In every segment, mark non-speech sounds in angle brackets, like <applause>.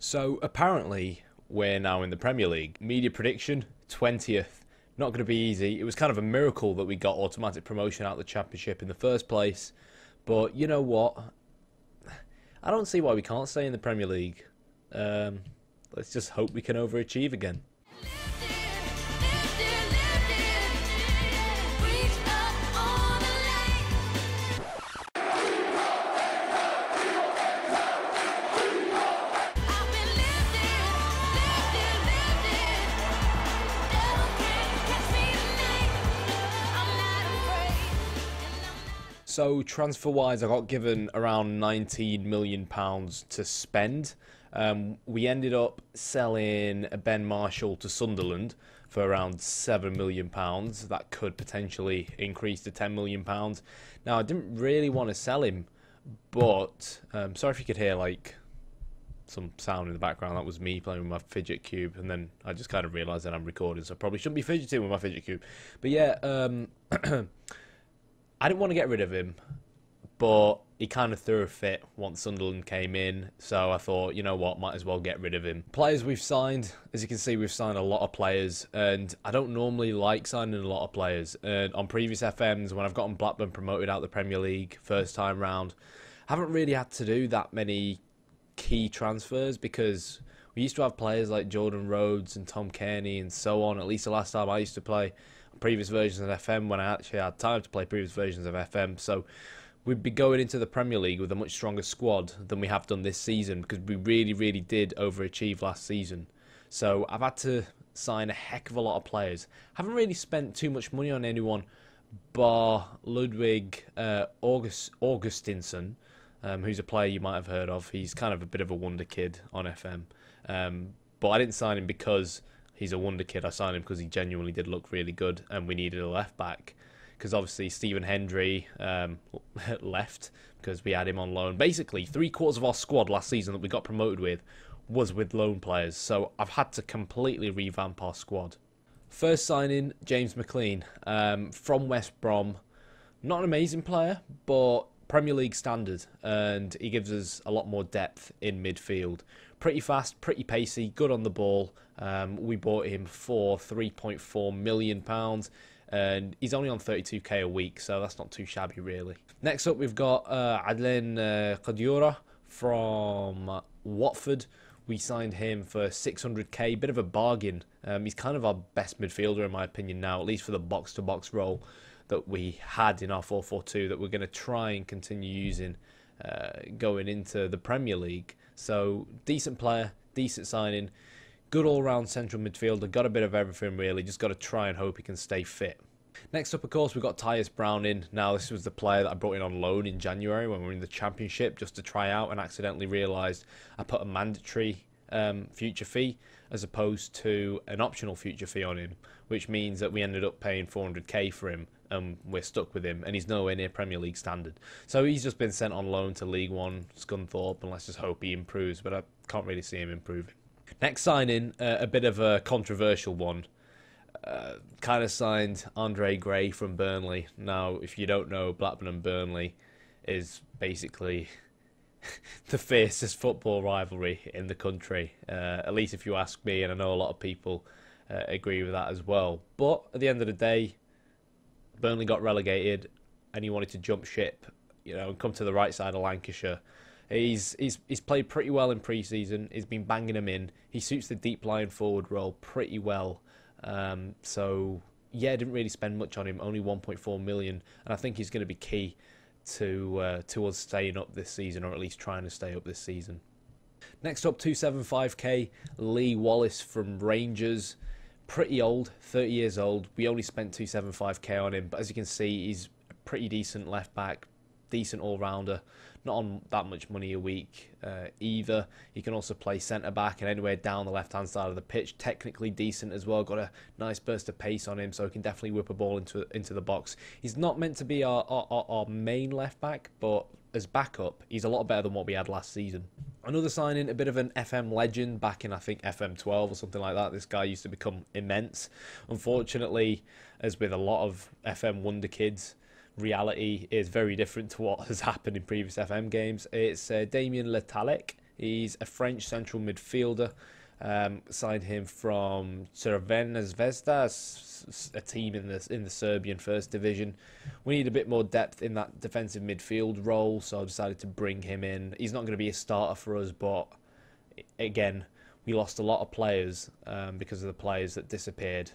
So apparently we're now in the Premier League. Media prediction 20th. Not going to be easy. It was kind of a miracle that we got automatic promotion out of the Championship in the first place. But you know what? I don't see why we can't stay in the Premier League. Um, let's just hope we can overachieve again. So transfer wise, I got given around 19 million pounds to spend. Um, we ended up selling Ben Marshall to Sunderland for around seven million pounds. That could potentially increase to 10 million pounds. Now I didn't really want to sell him, but um, sorry if you could hear like some sound in the background. That was me playing with my fidget cube, and then I just kind of realised that I'm recording, so I probably shouldn't be fidgeting with my fidget cube. But yeah. Um, <clears throat> I didn't want to get rid of him, but he kind of threw a fit once Sunderland came in. So I thought, you know what, might as well get rid of him. Players we've signed, as you can see, we've signed a lot of players, and I don't normally like signing a lot of players. And on previous FMs, when I've gotten Blackburn promoted out the Premier League first time round, I haven't really had to do that many key transfers because we used to have players like Jordan Rhodes and Tom Cairney and so on. At least the last time I used to play previous versions of FM when I actually had time to play previous versions of FM. So we'd be going into the Premier League with a much stronger squad than we have done this season because we really, really did overachieve last season. So I've had to sign a heck of a lot of players. Haven't really spent too much money on anyone bar Ludwig uh, August Augustinsson, um, who's a player you might have heard of. He's kind of a bit of a wonder kid on FM. Um, but I didn't sign him because he's a wonder kid. I signed him because he genuinely did look really good, and we needed a left back because obviously Stephen Hendry um, <laughs> left because we had him on loan. Basically, three quarters of our squad last season that we got promoted with was with loan players, so I've had to completely revamp our squad. First signing, James McClean um, from West Brom. Not an amazing player, but Premier League standard, and he gives us a lot more depth in midfield. Pretty fast, pretty pacey, good on the ball. Um, we bought him for 3.4 million pounds, and he's only on 32k a week, so that's not too shabby, really. Next up, we've got uh, Adlène uh, from Watford. We signed him for 600k, bit of a bargain. Um, he's kind of our best midfielder, in my opinion, now, at least for the box to box role that we had in our 4-4-2 that we're going to try and continue using uh, going into the Premier League. So decent player, decent signing, good all-round central midfielder, got a bit of everything really. Just got to try and hope he can stay fit. Next up, of course, we've got Tyus Brown in. Now, this was the player that I brought in on loan in January when we were in the Championship just to try out and accidentally realised I put a mandatory um, future fee as opposed to an optional future fee on him, which means that we ended up paying 400k for him and we're stuck with him, and he's nowhere near Premier League standard. So he's just been sent on loan to League One, Scunthorpe, and let's just hope he improves, but I can't really see him improving. Next signing, uh, a bit of a controversial one. Uh, kind of signed Andre Gray from Burnley. Now, if you don't know, Blackburn and Burnley is basically <laughs> the fiercest football rivalry in the country. Uh, at least if you ask me, and I know a lot of people uh, agree with that as well. But at the end of the day, Burnley got relegated, and he wanted to jump ship, you know, and come to the right side of Lancashire. He's he's he's played pretty well in pre-season. He's been banging them in. He suits the deep line forward role pretty well. Um, so yeah, didn't really spend much on him. Only 1.4 million, and I think he's going to be key to uh, to us staying up this season, or at least trying to stay up this season. Next up, 275k Lee Wallace from Rangers pretty old, 30 years old. We only spent 275k on him, but as you can see, he's a pretty decent left back, decent all rounder. Not on that much money a week uh, either. He can also play centre back and anywhere down the left hand side of the pitch. Technically decent as well. Got a nice burst of pace on him, so he can definitely whip a ball into into the box. He's not meant to be our, our, our main left back, but as backup, he's a lot better than what we had last season. Another signing, a bit of an FM legend back in, I think, FM 12 or something like that. This guy used to become immense. Unfortunately, as with a lot of FM Wonder Kids, reality is very different to what <laughs> has happened in previous FM games. It's uh, Damien Le Tallec. He's a French central midfielder. Um, signed him from Crvena Zvezda, a team in the in the Serbian First Division. We need a bit more depth in that defensive midfield role, so I decided to bring him in. He's not going to be a starter for us, but again, we lost a lot of players um, because of the players that disappeared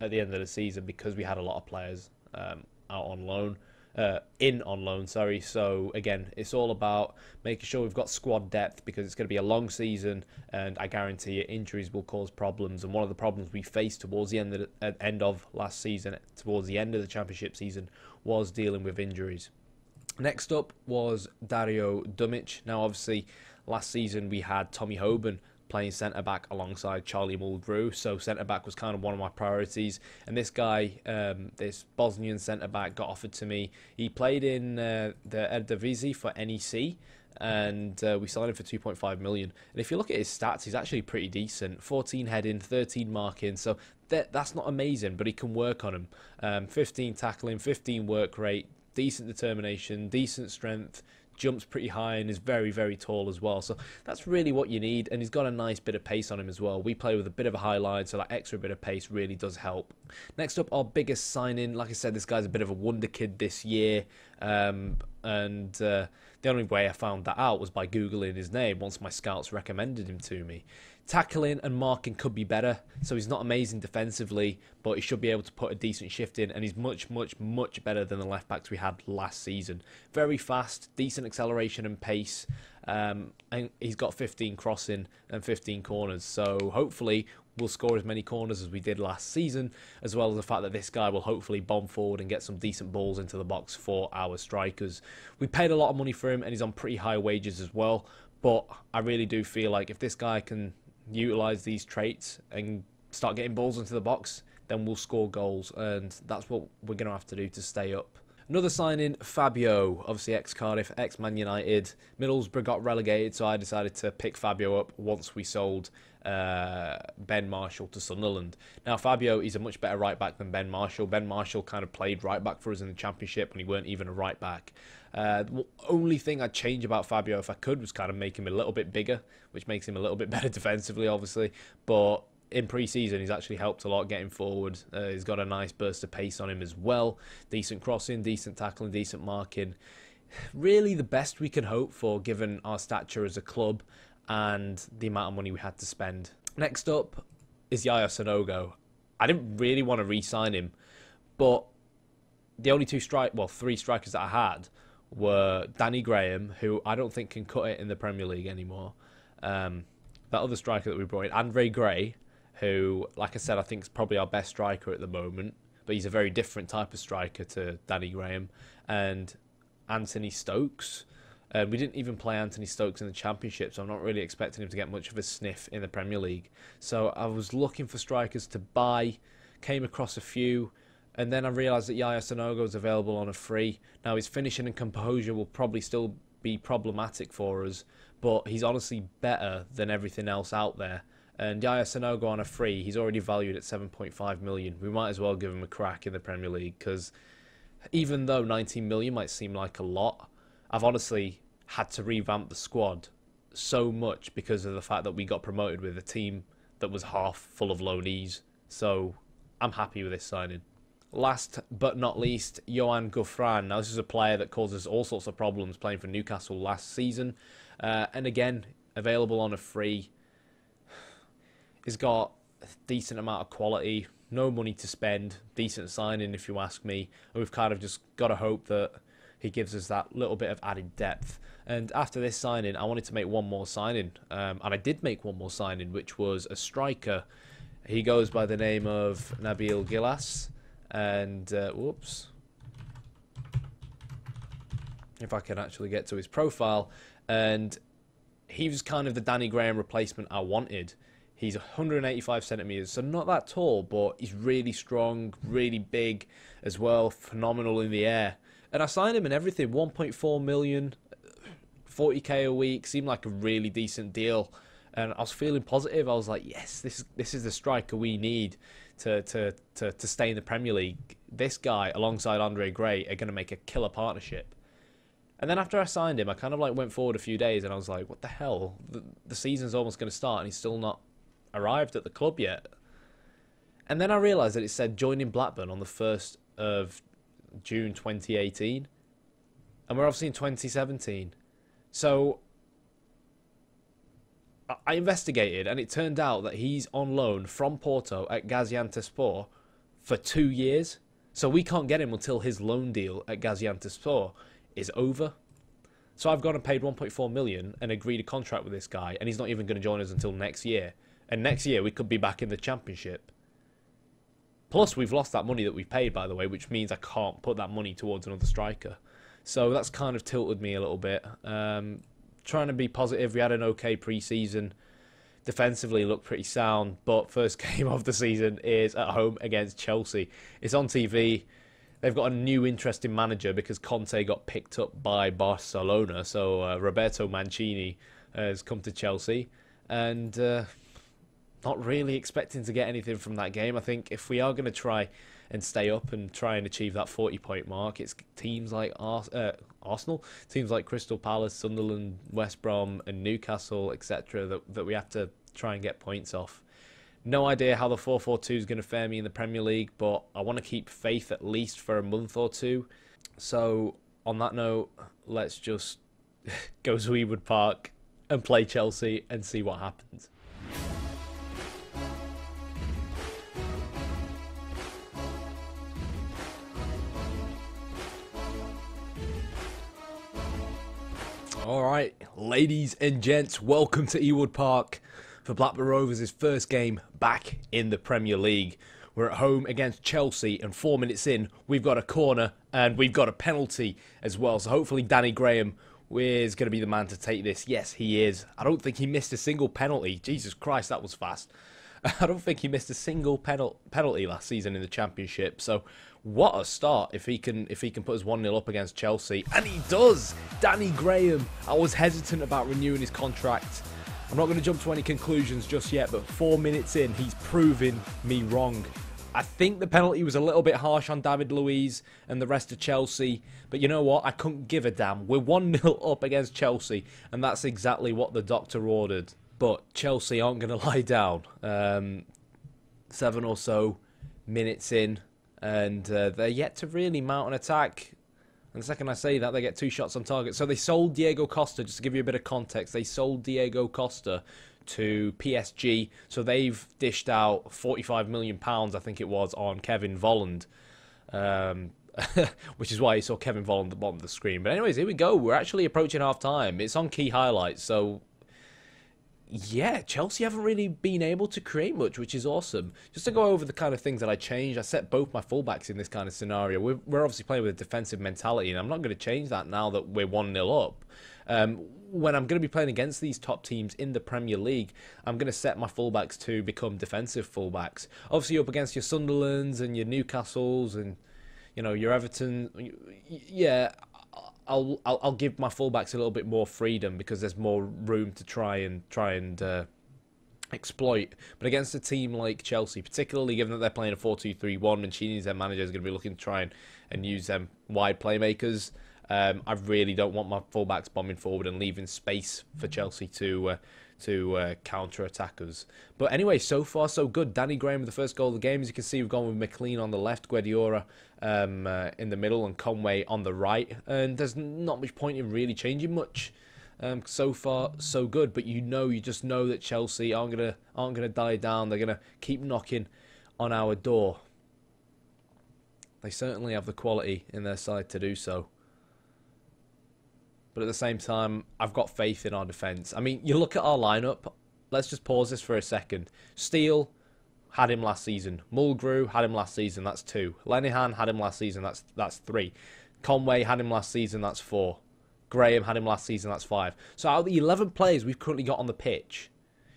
at the end of the season because we had a lot of players um, out on loan uh, in on loan. Sorry. So again, it's all about making sure we've got squad depth because it's going to be a long season, and I guarantee you injuries will cause problems. And one of the problems we faced towards the end of end of last season, towards the end of the championship season, was dealing with injuries. Next up was Dario Dumic. Now, obviously, last season we had Tommy Hoban playing centre back alongside Charlie Mulgrew. So centre back was kind of one of my priorities. And this guy, um, this Bosnian centre back, got offered to me. He played in uh, the Eredivisie for NEC. And uh, we signed him for 2.5 million. And if you look at his stats, he's actually pretty decent. 14 heading, 13 marking. So that, that's not amazing, but he can work on him. Um, 15 tackling, 15 work rate, decent determination, decent strength, jumps pretty high and is very, very tall as well. So that's really what you need. And he's got a nice bit of pace on him as well. We play with a bit of a high line, so that extra bit of pace really does help. Next up, our biggest signing. Like I said, this guy's a bit of a wonder kid this year. Um, and uh, the only way I found that out was by Googling his name once my scouts recommended him to me. Tackling and marking could be better, so he's not amazing defensively, but he should be able to put a decent shift in, and he's much, much, much better than the left backs we had last season. Very fast, decent acceleration and pace, um, and he's got 15 crossing and 15 corners, so hopefully we'll score as many corners as we did last season, as well as the fact that this guy will hopefully bomb forward and get some decent balls into the box for our strikers. We paid a lot of money for him, and he's on pretty high wages as well. But I really do feel like if this guy can utilize these traits and start getting balls into the box, then we'll score goals, and that's what we're going to have to do to stay up. Another signing, Fabio, obviously ex Cardiff, ex Man United. Middlesbrough got relegated, so I decided to pick Fabio up once we sold uh, Ben Marshall to Sunderland. Now, Fabio is a much better right back than Ben Marshall. Ben Marshall kind of played right back for us in the Championship when he weren't even a right back. Uh, the only thing I'd change about Fabio, if I could, was kind of make him a little bit bigger, which makes him a little bit <laughs> better defensively, obviously. But in pre-season, he's actually helped a lot getting forward. Uh, he's got a nice burst of pace on him as well. Decent crossing, decent tackling, decent marking. Really, the best we can hope for, given our stature as a club and the amount of money we had to spend. Next up is Yaya Sanogo. I didn't really want to re-sign him, but the only two strike, well, three strikers that I had were Danny Graham, who I don't think can cut it in the Premier League anymore. Um, that other striker that we brought in, Andre Gray, who, like I said, I think is probably our best striker at the moment, but he's a very different type of striker to Danny Graham. And Anthony Stokes. Uh, we didn't even play Anthony Stokes in the Championship, so I'm not really expecting him to get much of a sniff in the Premier League. So I was looking for strikers to buy, came across a few, and then I realised that Yaya Sanogo is available on a free. Now his finishing and composure will probably still be problematic for us, but he's honestly better than everything else out there. And Yaya Sanogo on a free, he's already valued at 7.5 million. We might as well give him a crack in the Premier League because even though 19 million might seem like a lot, I've honestly had to revamp the squad so much because of the fact that we got promoted with a team that was half full of loanees. So I'm happy with this signing. Last but not least, Yoan Gouffran. Now, this is a player that causes all sorts of problems playing for Newcastle last season. Uh, and again, available on a free. He's got a decent amount of quality, no money to spend, decent signing if you ask me. And we've kind of just got to hope that he gives us that little bit of added depth. And after this signing, I wanted to make one more signing. Um, and I did make one more signing, which was a striker. He goes by the name of Nabil Ghilas and uh, whoops if I can actually get to his profile and he was kind of the Danny Graham replacement I wanted he's 185 centimeters so not that tall but he's really strong really big as well phenomenal in the air and I signed him and everything 1.4 million 40k a week seemed like a really decent deal and I was feeling positive. I was like, yes, this this is the striker we need to to to, to stay in the Premier League. This guy alongside Andre Gray are going to make a killer partnership. And then after I signed him, I kind of like went forward a few days and I was like, what the hell? The, the season's almost going to start and he's still not arrived at the club yet. And then I realised that it said joining Blackburn on the 1st of June 2018. And we're obviously in 2017. So I investigated and it turned out that he's on loan from Porto at Gaziantepspor for two years. So we can't get him until his loan deal at Gaziantepspor is over. So I've gone and paid 1.4 million and agreed a contract with this guy, and he's not even going to join us until next year. And next year we could be back in the championship. Plus we've lost that money that we paid, by the way, which means I can't put that money towards another striker. So that's kind of tilted me a little bit. Um, trying to be positive. We had an okay preseason. Defensively looked pretty sound, but first <laughs> game of the season is at home against Chelsea. It's on TV. They've got a new interesting manager because Conte got picked up by Barcelona. So uh, Roberto Mancini has come to Chelsea, and uh, not really expecting to get anything from that game. I think if we are going to try and stay up and try and achieve that 40 point mark. It's teams like Ars- uh, Arsenal, teams like Crystal Palace, Sunderland, West Brom, and Newcastle, etc., that, that we have to try and get points off. No idea how the 4 4 2 is going to fare me in the Premier League, but I want to keep faith at least for a month or two. So, on that note, let's just <laughs> go to Ewood Park and play Chelsea and see what happens. All right, ladies and gents, welcome to Ewood Park for Blackburn Rovers' first game back in the Premier League. We're at home against Chelsea, and four minutes in, we've got a corner and we've got a penalty as well. So hopefully, Danny Graham is going to be the man to take this. Yes, he is. I don't think he missed a single penalty. Jesus Christ, that was fast. <laughs> I don't think he missed a single penalty last season in the Championship. So what a start if he can if he can put us 1-0 up against Chelsea. And he does! Danny Graham. I was hesitant about renewing his contract. I'm not going to jump to any conclusions just yet, but four minutes in, he's proving me wrong. I think the penalty was a little bit harsh on David Luiz and the rest of Chelsea, but you know what? I couldn't give a damn. We're 1 0 <laughs> up against Chelsea, and that's exactly what the doctor ordered. But Chelsea aren't going <laughs> to lie down. Um, seven or so minutes in, and uh, they're yet to really mount an attack. And the second I say that, they get two shots on target. So they sold Diego Costa, just to give you a bit of context, they sold Diego Costa to PSG. So they've dished out 45 million pounds, I think it was, on Kevin Volland. Um, <laughs> which is why you saw Kevin Volland at the bottom of the screen. But anyways, here we go. We're actually approaching half time. It's on key highlights, so yeah, Chelsea haven't really been able to create much, which is awesome. Just to go over the kind of things that I changed, I set both my fullbacks in this kind of scenario. We're, we're obviously playing with a defensive mentality, and I'm not going to change that now that we're 1 0 up. Um, when I'm going to be playing against these top teams in the Premier League, I'm going to set my fullbacks to become defensive fullbacks. Obviously, up against your Sunderlands and your Newcastles and you know your Everton. Yeah, I'll, I'll, I'll give my fullbacks a little bit more freedom because there's more room to try and try and uh, exploit. But against a team like Chelsea, particularly given that they're playing a 4-2-3-1, Mancini's their manager is going to be looking to try and, and use them wide playmakers. Um, I really don't want my fullbacks bombing forward and leaving space for Chelsea to uh, to uh, counter attackers. But anyway, so far so good. Danny Graham with the first goal of the game. As you can see, we've gone with McClean on the left, Guedioura um, uh, in the middle, and Conway on the right. And there's not much point in really changing much. Um, so far, so good. But you know, you just know that Chelsea aren't gonna aren't gonna die down. They're gonna keep knocking on our door. They certainly have the quality in their side to do so. But at the same time, I've got faith in our defence. I mean, you look at our lineup. Let's just pause this for a second. Steele had him last season. Mulgrew had him last season. That's two. Lenihan had him last season. That's that's three. Conway had him last season. That's four. Graham had him last season. That's five. So out of the 11 players we've currently got on the pitch,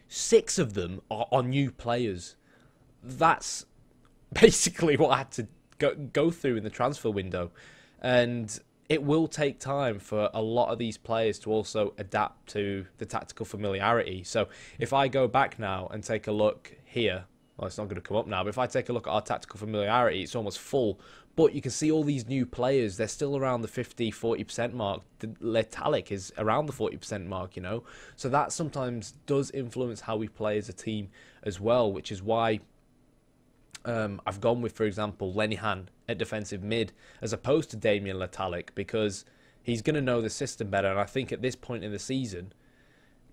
six of them are, are new players. That's <laughs> basically what I had to go, go through in the transfer window. And it will take time for a lot of these players to also adapt to the tactical familiarity. So if I go back now and take a look here, well, it's not going to come up now, but if I take a look at our tactical familiarity, it's almost full But you can see all these new players, they're still around the 50, 40% mark. Le Tallec is around the 40% mark, you know. So that sometimes does influence how we play as a team as well, which is why um, I've gone with, for example, Lenihan at defensive mid as opposed to Damien Le Tallec because he's going to know the system better. And I think at this point in the season,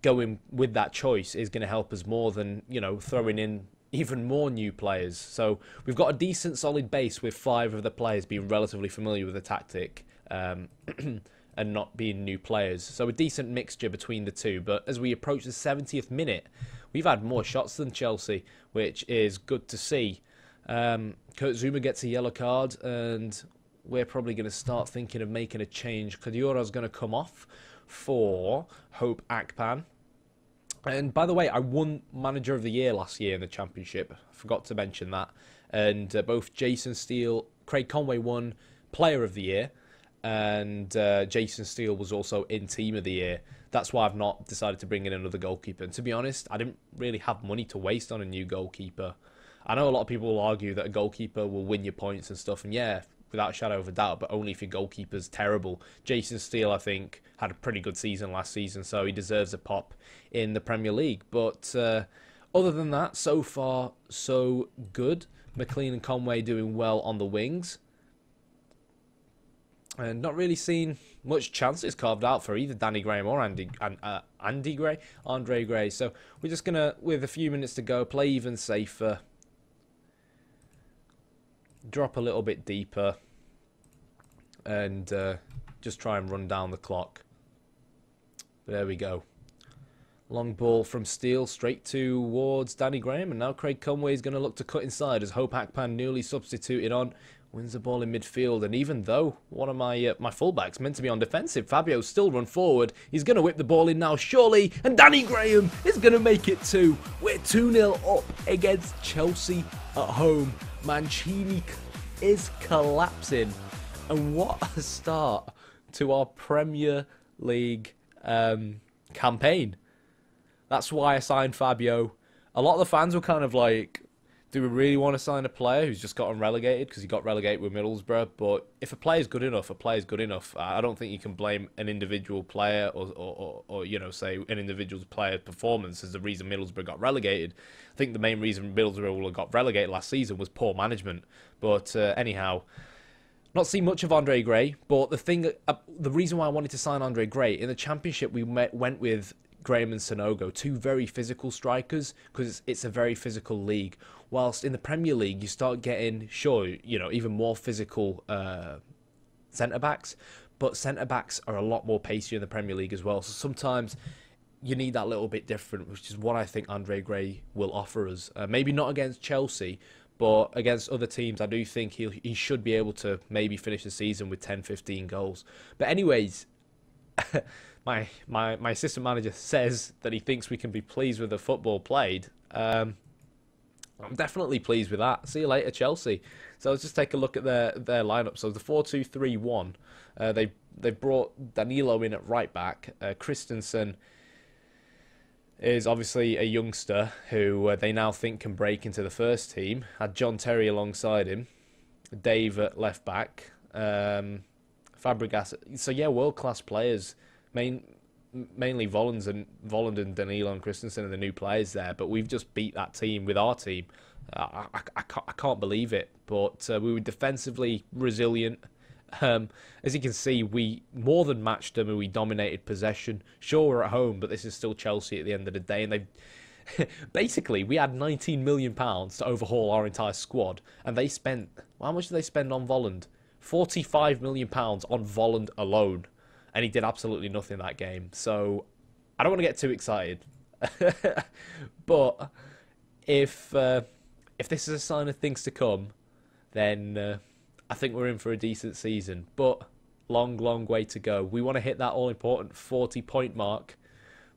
going with that choice is going to help us more than, you know, throwing in even more new players. So we've got a decent solid base with five of the players being relatively familiar with the tactic um, <clears throat> and not being new players. So a decent mixture between the two. But as we approach the 70th minute, we've had more shots than Chelsea, which is good to see. Um, Kurt Zouma gets a yellow card, and we're probably going to start thinking of making a change. Guedioura's going to come off for Hope Akpan. And by the way, I won Manager of the Year last year in the Championship. I forgot to mention that. And uh, both Jason Steele, Craig Conway won Player of the Year, and uh, Jason Steele was also in Team of the Year. That's why I've not decided to bring in another goalkeeper. And to be honest, I didn't really have money to waste on a new goalkeeper. I know a lot of people will argue that a goalkeeper will win your points and stuff, and yeah, without a shadow of a doubt, but only if your goalkeeper's terrible. Jason Steele, I think, had a pretty good season last season, so he deserves a pop in the Premier League. But uh, other than that, so far, so good. McClean and Conway doing well on the wings. And not really seen much chances carved out for either Danny Graham or Andy uh, Andy Gray, Andre Gray. So we're just gonna, with a few minutes to go, play even safer. Drop a little bit deeper, and uh, just try and run down the clock. There we go. Long ball from Steele straight towards Danny Graham, and now Craig Conway is going to look to cut inside as Hope Akpan, newly substituted on, wins the ball in midfield. And even though one of my uh, my fullbacks meant to be on defensive, Fabio still run forward. He's going to whip the ball in now, surely, and Danny Graham is going to make it two. We're 2 0 up against Chelsea at home. Mancini is collapsing, and what a start to our Premier League um, campaign. That's why I signed Fabio. A lot of the fans were kind of like, do we really want to sign a player who's just gotten relegated because he got relegated with Middlesbrough? But if a player's good enough, a player's good enough. I don't think you can blame an individual player or, or, or, or you know, say an individual player's performance as the reason Middlesbrough got relegated. I think the main reason Middlesbrough got relegated last season was poor management. But uh, anyhow, not seen much of Andre Gray, but the thing, uh, the reason why I wanted to sign Andre Gray in the championship, we met, went with Graham and Sanogo, two very physical strikers, because it's, it's, a very physical league. Whilst in the Premier League, you start getting, sure, you know, even more physical uh, centre backs, but centre backs are a lot more pacey in the Premier League as well. So sometimes you need that little bit different, which is what I think Andre Gray will offer us. Uh, maybe not against Chelsea, but against other teams, I do think he he should be able to maybe finish the season with 10, 15 goals. But anyways. <laughs> my my my assistant manager says that he thinks we can be pleased with the football played. Um, I'm definitely pleased with that. See you later, Chelsea. So let's just take a look at their their lineup. So the four-two-three-one. Uh, they they brought Danilo in at right back. Uh, Christensen is obviously a youngster who uh, they now think can break into the first team. Had John Terry alongside him, Dave at left back, um, Fabregas. So yeah, world class players main, mainly Volland and Volland and Danilo and Christensen are the new players there, but we've just beat that team with our team. Uh, I, I, can't, I, can't, believe it, but uh, we were defensively resilient. Um, as you can see, we more than matched them and we dominated possession. Sure, we're at home, but this is still Chelsea at the end of the day, and they <laughs> basically we had 19 million pounds to overhaul our entire squad, and they spent well, how much did they spend on Volland? 45 million pounds on Volland alone and he did absolutely nothing that game. So I don't want to get too excited, <laughs> but if uh, if this is a sign of things to come, then uh, I think we're in for a decent season. But long, long way to go. We want to hit that all important 40 point mark.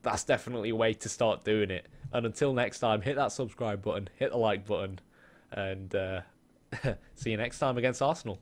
That's definitely a way to start doing it. And until next time, hit that subscribe button, hit the like button, and uh, <laughs> see you next time against Arsenal.